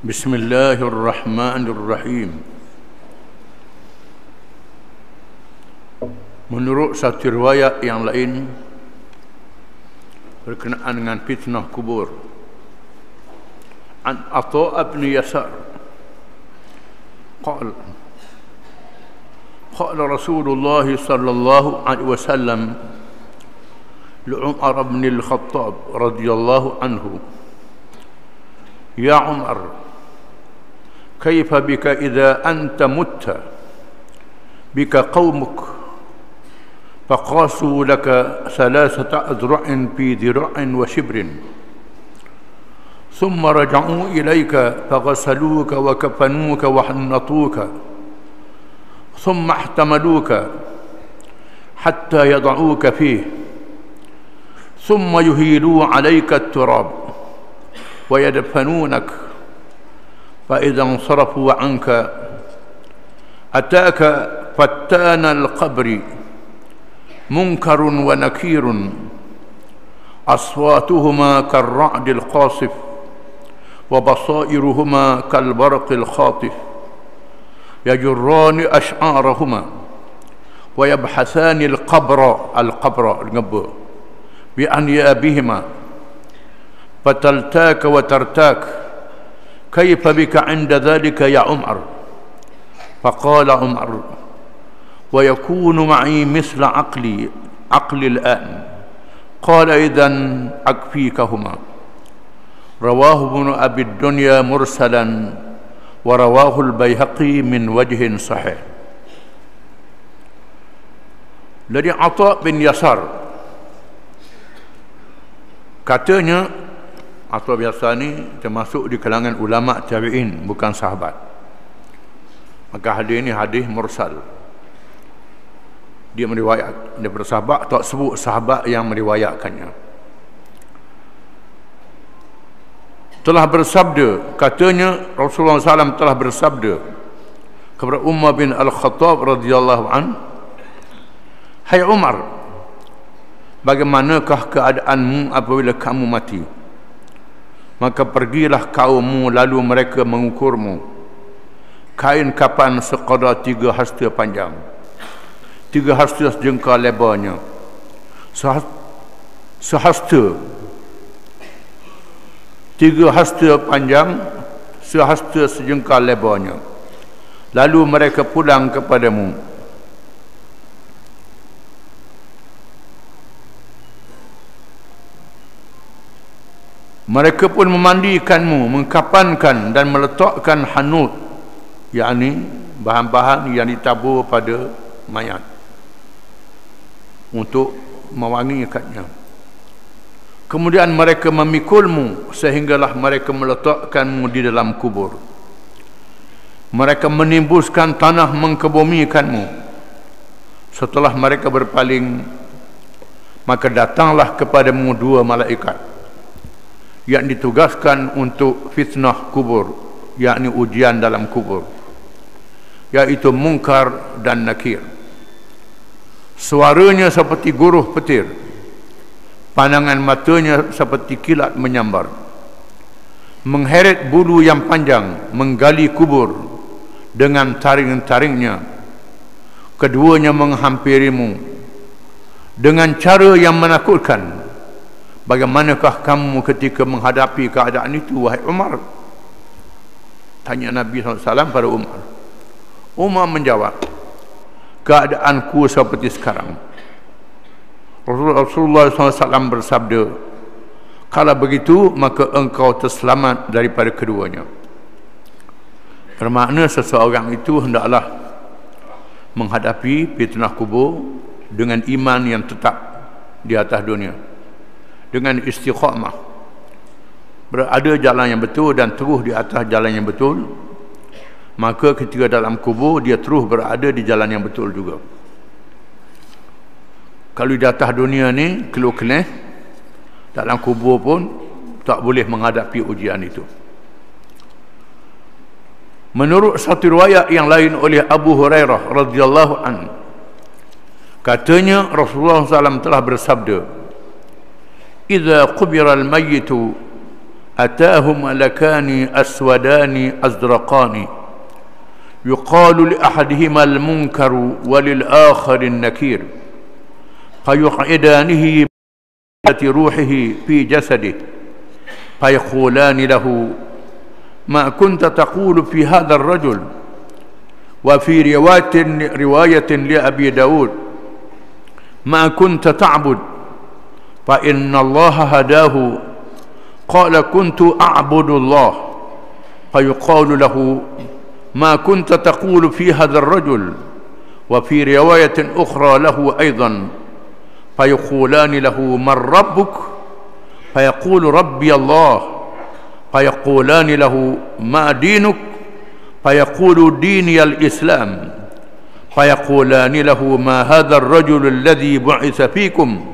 بسم الله الرحمن الرحيم. Menurut satu riwayat yang lain berkenaan dengan fitnah kubur. An Atha bin Yasar قال قال رسول الله صلى الله عليه وسلم لعمر بن الخطاب رضي الله عنه يا عمر كيف بك إذا أنت مت؟ بك قومك. فقاسوا لك ثلاثة أذرع في ذراع وشبر. ثم رجعوا إليك فغسلوك وكفنوك وحنطوك. ثم احتملوك حتى يضعوك فيه. ثم يهيلوا عليك التراب ويدفنونك. فإذا انصرفوا عنك أتاك فتان القبر منكر ونكير أصواتهما كالرعد القاصف وبصائرهما كالبرق الخاطف يجران أشعارهما ويبحثان القبر القبر بأنيابهما فتلتاك وترتاك كيف بك عند ذلك يا عمر؟ فقال عمر ويكون معي مثل عقلي عقلي الآن. قال إذا أكفيكهما. رواه ابن أبي الدنيا مرسلا ورواه البيهقي من وجه صحيح. dari Atha bin Yasar katanya Atha biasa ni termasuk di kalangan ulama tabi'in bukan sahabat. Maka hadis ini hadis mursal. Dia meriwayat daripada sahabat tak sebut sahabat yang meriwayatkannya. Telah bersabda katanya Rasulullah SAW telah bersabda kepada Umar bin Al-Khattab radhiyallahu an Hai Umar bagaimanakah keadaanmu apabila kamu mati maka pergilah kaummu lalu mereka mengukurmu. Kain kapan sekadar tiga hasta panjang. Tiga hasta sejengkal lebarnya. Sehasta. Tiga hasta panjang sehasta sejengkal lebarnya. Lalu mereka pulang kepadamu mereka pun memandikanmu mengkapankan dan meletakkan hanut yakni bahan-bahan yang ditabur pada mayat untuk mewangikannya kemudian mereka memikulmu sehinggalah mereka meletakkanmu di dalam kubur. Mereka menimbuskan tanah mengkebumikanmu. Setelah mereka berpaling maka datanglah kepadamu dua malaikat yang ditugaskan untuk fitnah kubur yakni ujian dalam kubur yaitu mungkar dan nakir. Suaranya seperti guruh petir pandangan matanya seperti kilat menyambar. Mengheret bulu yang panjang menggali kubur dengan taring-taringnya. Keduanya menghampirimu dengan cara yang menakutkan Bagaimanakah kamu ketika menghadapi keadaan itu wahai Umar? Tanya Nabi SAW pada Umar. Umar menjawab, keadaanku seperti sekarang. Rasulullah SAW bersabda, kalau begitu maka engkau terselamat daripada keduanya. Bermakna seseorang itu hendaklah menghadapi fitnah kubur dengan iman yang tetap di atas dunia dengan istiqamah. Berada jalan yang betul dan terus di atas jalan yang betul maka ketika dalam kubur dia terus berada di jalan yang betul juga. Kalau di atas dunia ni keluh keleh dalam kubur pun tak boleh menghadapi ujian itu. Menurut satu riwayat yang lain oleh Abu Hurairah radhiyallahu an katanya Rasulullah SAW telah bersabda إذا قبر الميت أتاهم ملكان أسودان أزرقان. يقال لأحدهما المنكر وللآخر النكير. فيقعدانه روحه في جسده. فيقولان له ما كنت تقول في هذا الرجل؟ وفي رواية, رواية لأبي داود ما كنت تعبد؟ فإن الله هداه. قال كنت أعبد الله. فيقال له ما كنت تقول في هذا الرجل. وفي رواية أخرى له أيضا. فيقولان له من ربك؟ فيقول ربي الله. فيقولان له ما دينك؟ فيقول ديني الإسلام. فيقولان له ما هذا الرجل الذي بعث فيكم؟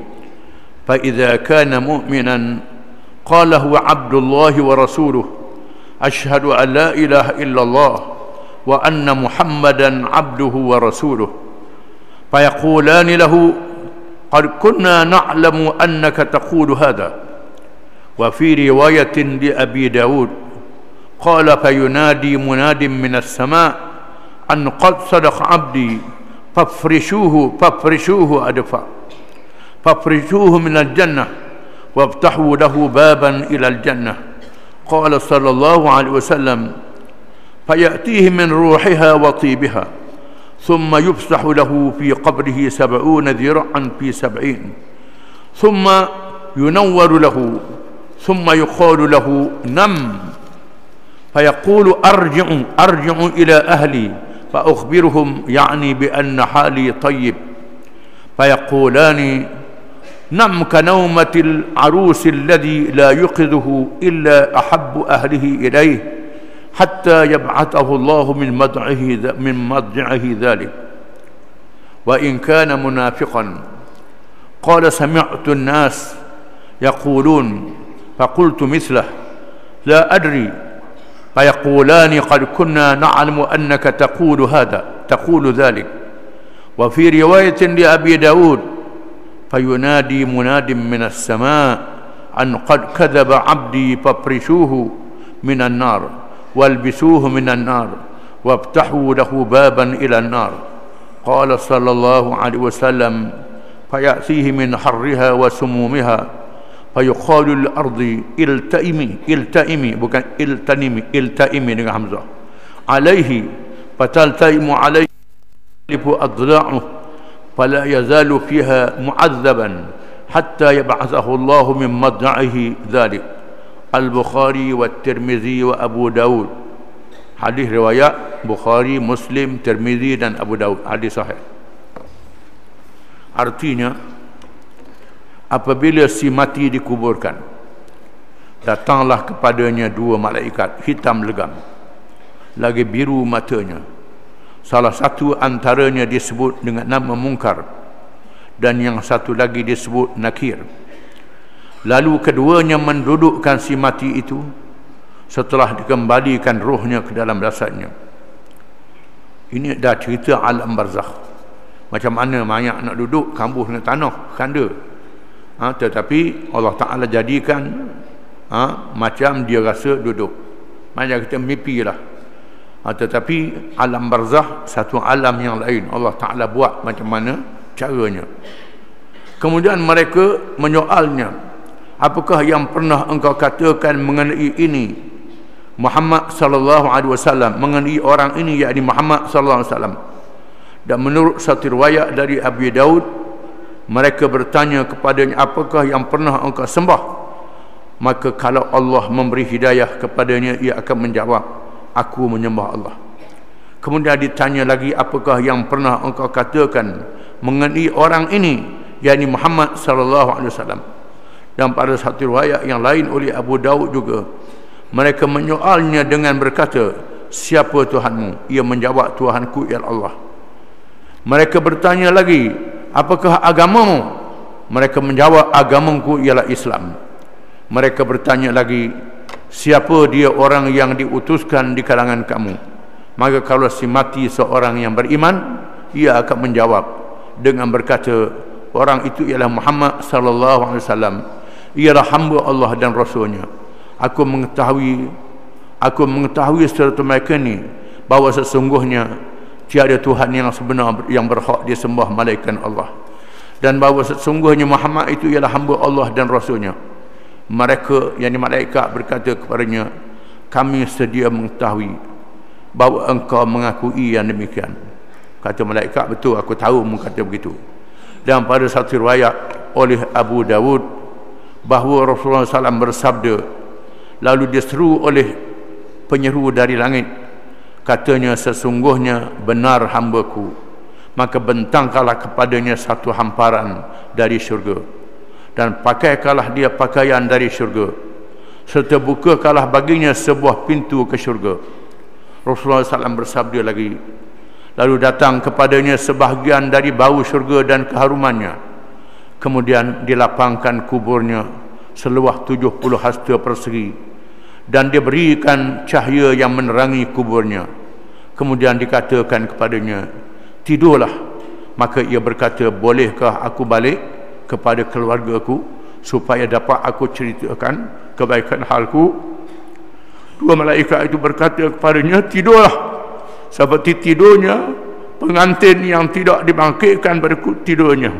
فإذا كان مؤمنا قال هو عبد الله ورسوله أشهد أن لا إله إلا الله وأن محمدا عبده ورسوله. فيقولان له قد كنا نعلم أنك تقول هذا. وفي رواية لأبي داود قال فينادي مناد من السماء أن قد صدق عبدي فافرشوه فافرشوه أدفع. فافرشوه من الجنة وافتحوا له بابا إلى الجنة. قال صلى الله عليه وسلم فيأتيه من روحها وطيبها ثم يفسح له في قبره سبعون ذراعا في سبعين ثم ينور له ثم يقال له نم فيقول أرجع أرجع إلى أهلي فأخبرهم يعني بأن حالي طيب فيقولان نم كنومة العروس الذي لا يقظه إلا أحب أهله إليه حتى يبعثه الله من مضعه من مضجعه ذلك. وإن كان منافقا قال سمعت الناس يقولون فقلت مثله لا أدري فيقولان قد كنا نعلم أنك تقول هذا تقول ذلك. وفي رواية لأبي داود فينادي مناد من السماء أن قد كذب عبدي فافرشوه من النار والبسوه من النار وافتحوا له بابا إلى النار. قال صلى الله عليه وسلم فيأتيه من حرها وسمومها فيقال للأرض التئمي التئمي bukan iltanimi iltaimi dengan عليه فتلتئم عليه أضلاعه. فلا يزال فيها معذبا حتى يبعثه الله من مضجعه ذلك Al-Bukhari wa Tirmizi wa Abu Daud Hadis riwayat Bukhari, Muslim, Tirmizi dan Abu Daud Hadis sahih Artinya Apabila si mati dikuburkan Datanglah kepadanya dua malaikat Hitam legam Lagi biru matanya Salah satu antaranya disebut dengan nama mungkar Dan yang satu lagi disebut nakir Lalu keduanya mendudukkan si mati itu setelah dikembalikan rohnya ke dalam jasadnya. Ini dah cerita alam barzakh. Macam mana mayat nak duduk kambuh dengan tanah, kanda. Ha, tetapi Allah Taala jadikan ha, macam dia rasa duduk. Macam kita mimpi lah. Ha, tetapi alam barzakh satu alam yang lain. Allah Taala buat macam mana caranya. Kemudian mereka menyoalnya. Apakah yang pernah engkau katakan mengenai ini? Muhammad sallallahu alaihi wasallam. Mengenai orang ini yakni Muhammad sallallahu alaihi wasallam. Dan menurut satu riwayat dari Abu Daud mereka bertanya kepadanya apakah yang pernah engkau sembah? Maka kalau Allah memberi hidayah kepadanya ia akan menjawab aku menyembah Allah. Kemudian ditanya lagi apakah yang pernah engkau katakan mengenai orang ini yakni Muhammad sallallahu alaihi wasallam? Dan pada satu riwayat yang lain oleh Abu Daud juga mereka menyoalnya dengan berkata siapa Tuhanmu? Ia menjawab Tuhanku ialah Allah. Mereka bertanya lagi apakah agamamu? Mereka menjawab agamaku ialah Islam. Mereka bertanya lagi siapa dia orang yang diutuskan di kalangan kamu? Maka kalau si mati seorang yang beriman ia akan menjawab dengan berkata orang itu ialah Muhammad sallallahu alaihi wasallam. Ialah hamba Allah dan Rasulnya. Aku mengetahui aku mengetahui secara mereka ni bahawa sesungguhnya tiada Tuhan yang sebenar yang berhak disembah malaikat Allah. Dan bahawa sesungguhnya Muhammad itu ialah hamba Allah dan Rasulnya mereka yang di malaikat berkata kepadanya kami sedia mengetahui bahawa engkau mengakui yang demikian. Kata malaikat betul aku tahu kata begitu. Dan pada satu riwayat oleh Abu Dawud bahawa Rasulullah SAW bersabda lalu diseru oleh penyeru dari langit katanya sesungguhnya benar hambaku. Maka bentangkanlah kepadanya satu hamparan dari syurga dan pakaikanlah dia pakaian dari syurga. Serta bukakanlah baginya sebuah pintu ke syurga. Rasulullah SAW bersabda lagi lalu datang kepadanya sebahagian dari bau syurga dan keharumannya. Kemudian dilapangkan kuburnya seluas 70 hasta persegi. Dan dia berikan cahaya yang menerangi kuburnya. Kemudian dikatakan kepadanya tidurlah. Maka ia berkata bolehkah aku balik kepada keluarga aku supaya dapat aku ceritakan kebaikan halku. Dua malaikat itu berkata kepadanya tidurlah. Seperti tidurnya pengantin yang tidak dibangkitkan pada tidurnya.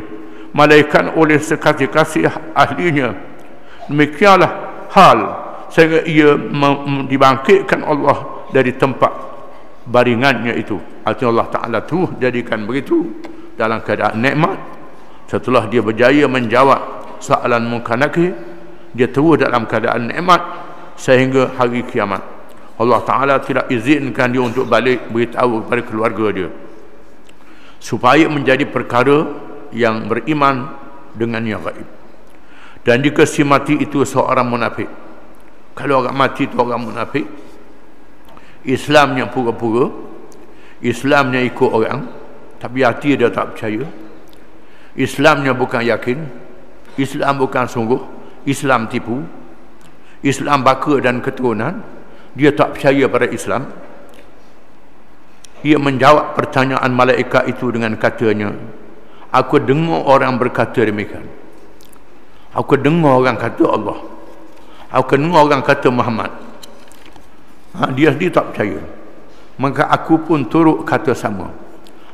Malaikat oleh sekasih-kasih ahlinya. Demikianlah hal sehingga ia dibangkitkan Allah dari tempat baringannya itu. Artinya Allah Ta'ala tu jadikan begitu dalam keadaan nikmat setelah dia berjaya menjawab soalan mukanaki dia terus dalam keadaan nikmat sehingga hari kiamat. Allah Ta'ala tidak izinkan dia untuk balik beritahu kepada keluarga dia. Supaya menjadi perkara yang beriman dengan yang gaib. Dan jika si mati itu seorang munafik kalau orang mati tu orang munafik Islamnya pura-pura Islamnya ikut orang tapi hati dia tak percaya Islamnya bukan yakin Islam bukan sungguh Islam tipu Islam baka dan keturunan dia tak percaya pada Islam. Ia menjawab pertanyaan malaikat itu dengan katanya aku dengar orang berkata demikian. Aku dengar orang kata Allah. Aku dengar orang kata Muhammad. Ha, dia sendiri tak percaya. Maka aku pun turut kata sama.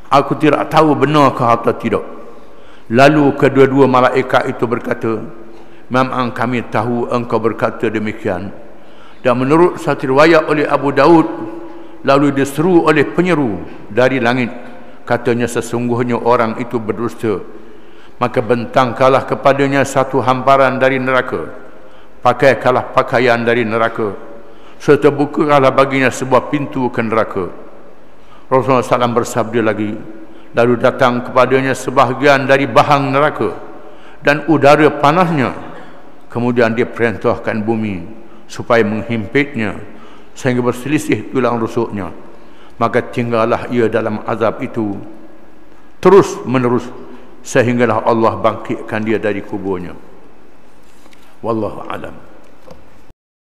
Aku tidak tahu benar ke atau tidak lalu kedua-dua malaikat itu berkata memang kami tahu engkau berkata demikian. Dan menurut satu riwayat oleh Abu Daud lalu diseru oleh penyeru dari langit. Katanya sesungguhnya orang itu berdusta. Maka bentangkanlah kepadanya satu hamparan dari neraka. Pakaikanlah pakaian dari neraka. Serta bukakanlah baginya sebuah pintu ke neraka. Rasulullah SAW bersabda lagi lalu datang kepadanya sebahagian dari bahang neraka dan udara panasnya. Kemudian dia perintahkan bumi supaya menghimpitnya sehingga berselisih tulang rusuknya. Maka tinggallah ia dalam azab itu terus menerus sehinggalah Allah bangkitkan dia dari kuburnya. Wallahu alam.